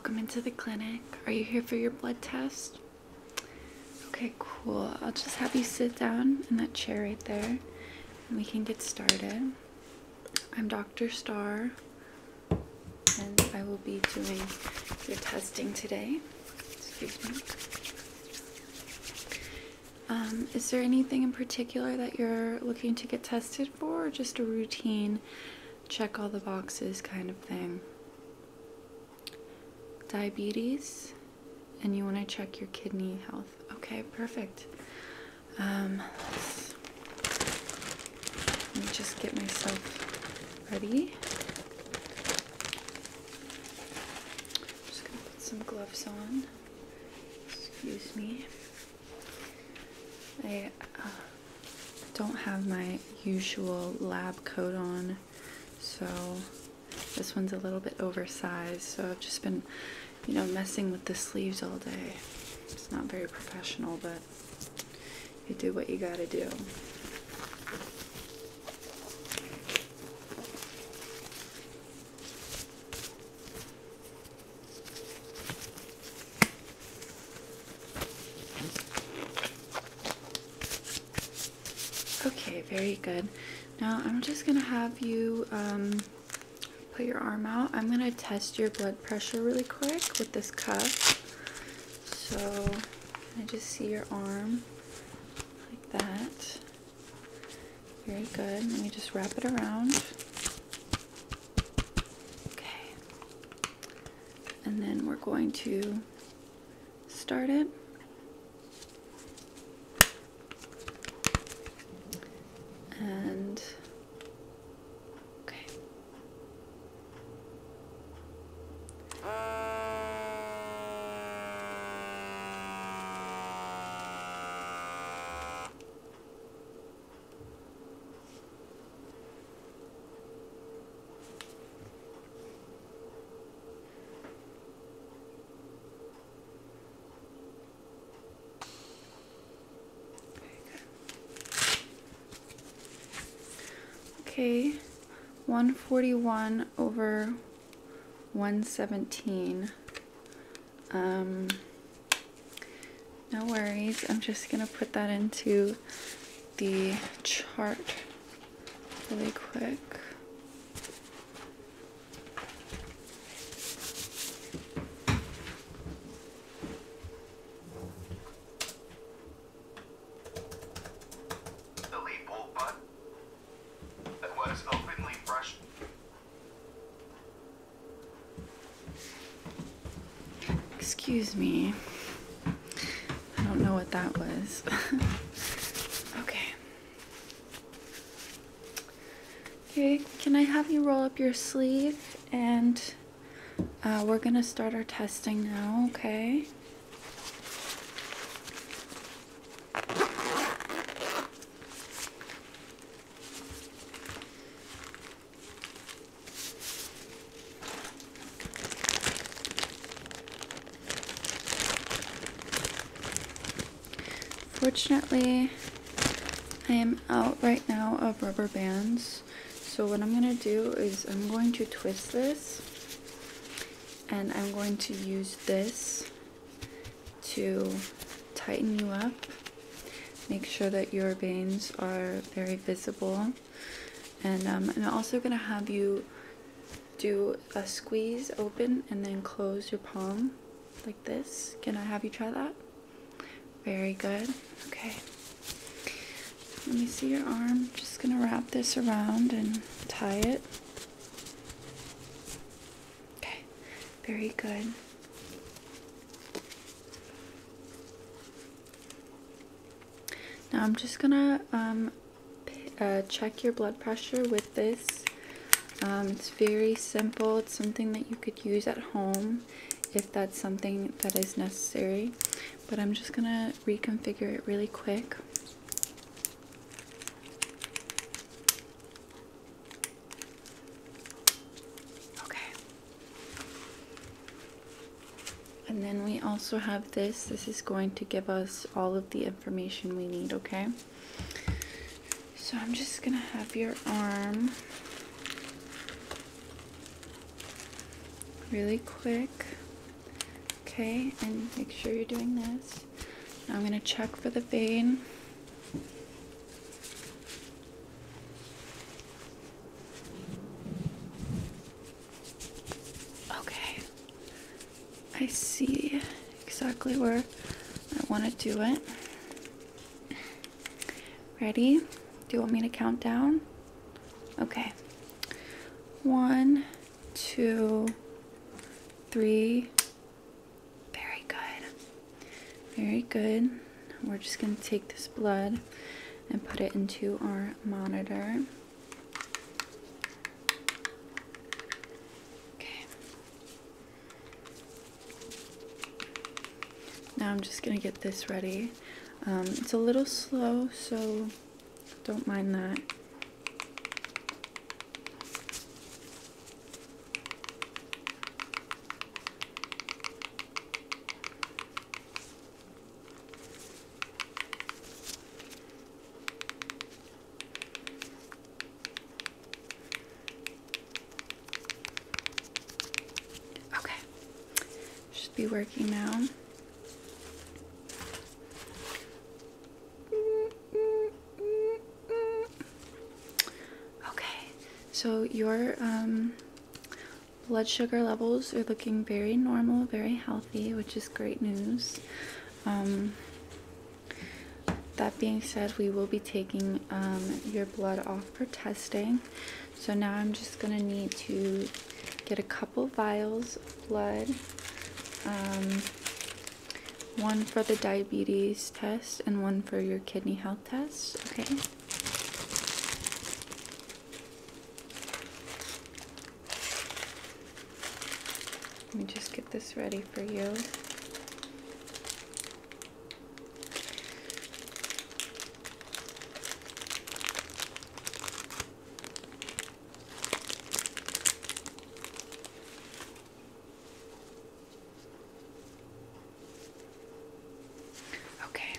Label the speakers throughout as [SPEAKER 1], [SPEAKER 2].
[SPEAKER 1] welcome into the clinic. Are you here for your blood test? Okay, cool. I'll just have you sit down in that chair right there and we can get started. I'm Dr. Starr and I will be doing your testing today. Excuse me. Um, is there anything in particular that you're looking to get tested for, or just a routine check all the boxes kind of thing? Diabetes, and you want to check your kidney health. Okay, perfect. Um, let me just get myself ready. just gonna put some gloves on. Excuse me. I uh, don't have my usual lab coat on, so this one's a little bit oversized. So I've just been, you know, messing with the sleeves all day. It's not very professional, but you do what you gotta do. Okay, very good. Now I'm just gonna have you um, put your arm out. I'm gonna test your blood pressure really quick with this cuff. So I just see your arm like that. Very good. Let me just wrap it around. Okay. And then we're going to start it. And Okay, 141 over 117. Um, no worries, I'm just gonna put that into the chart really quick. Excuse me. I don't know what that was. okay. Okay, can I have you roll up your sleeve and uh, we're gonna start our testing now, okay? Fortunately, I am out right now of rubber bands. So what I'm going to do is I'm going to twist this and I'm going to use this to tighten you up. Make sure that your veins are very visible. And um, I'm also going to have you do a squeeze open and then close your palm like this. Can I have you try that? Very good. Okay. Let me see your arm. Just gonna wrap this around and tie it. Okay. Very good. Now I'm just gonna um, uh, check your blood pressure with this. Um, it's very simple. It's something that you could use at home if that's something that is necessary. But I'm just gonna reconfigure it really quick. Okay. And then we also have this. This is going to give us all of the information we need, okay? So I'm just gonna have your arm really quick. Okay? And make sure you're doing this. Now I'm gonna check for the vein. Okay. I see exactly where I want to do it. Ready? Do you want me to count down? Okay. One, two, three. Very good. Very good. We're just going to take this blood and put it into our monitor. Okay. Now I'm just gonna get this ready. Um, it's a little slow, so don't mind that. Be working now. Okay, so your um, blood sugar levels are looking very normal, very healthy, which is great news. Um, that being said, we will be taking um, your blood off for testing. So now I'm just going to need to get a couple vials of blood. Um, one for the diabetes test and one for your kidney health test. Okay. Let me just get this ready for you. Okay.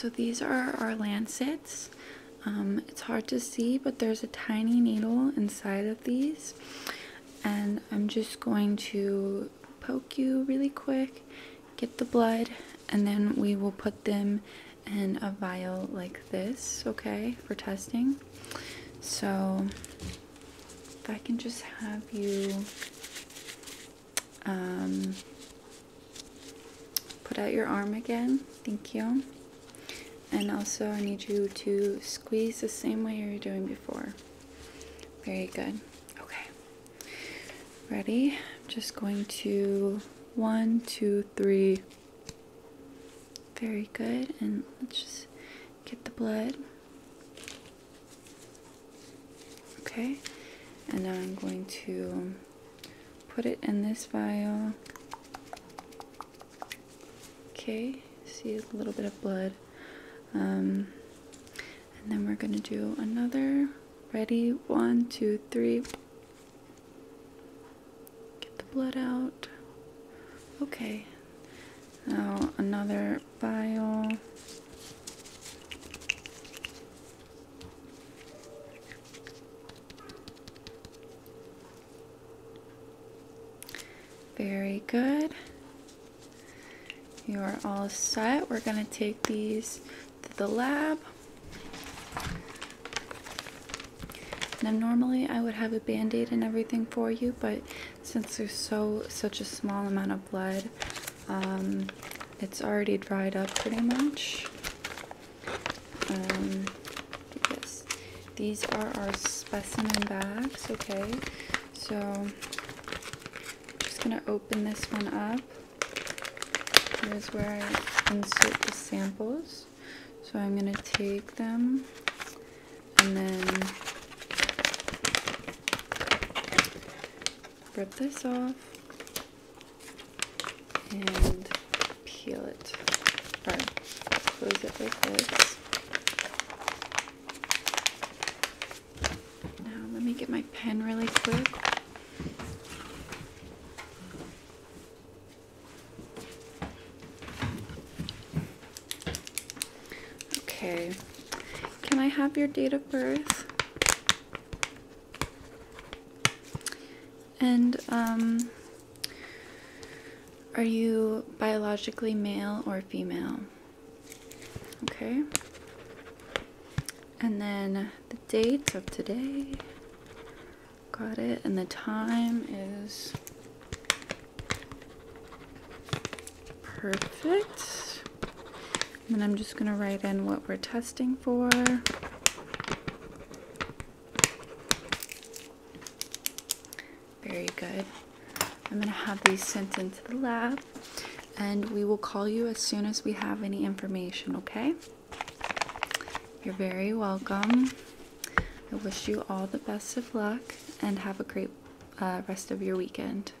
[SPEAKER 1] So these are our lancets. Um, it's hard to see, but there's a tiny needle inside of these. And I'm just going to poke you really quick, get the blood, and then we will put them in a vial like this, okay, for testing. So if I can just have you um, put out your arm again, thank you. And also, I need you to squeeze the same way you were doing before. Very good. Okay. Ready? I'm just going to one, two, three. Very good. And let's just get the blood. Okay. And now I'm going to put it in this vial. Okay. See a little bit of blood. Um, and then we're going to do another. Ready? One, two, three. Get the blood out. Okay. Now another vial. Very good. You are all set. We're going to take these the lab. Now normally I would have a band-aid and everything for you, but since there's so such a small amount of blood, um, it's already dried up pretty much. Um, yes, these are our specimen bags, okay? So I'm just gonna open this one up. Here's where I insert the samples. So I'm gonna take them and then rip this off and peel it or close it like this. Now let me get my pen really quick. Okay. can I have your date of birth? And um, are you biologically male or female? Okay. And then the date of today. Got it. And the time is perfect. And I'm just going to write in what we're testing for. Very good. I'm going to have these sent into the lab and we will call you as soon as we have any information, okay? You're very welcome. I wish you all the best of luck and have a great uh, rest of your weekend.